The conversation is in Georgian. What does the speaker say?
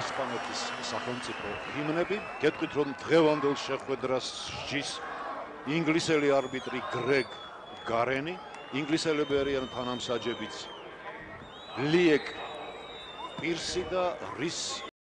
ესპანეთის სახელმწიფო ჰიმნები. გეტყვით რომ დღევანდელ შეხვედრას ჯის ინგლისელი არბიტრი გრეგ გარენი, ინგლისელები არიან თანამსაჯებიც ლიეკ პირსი და რის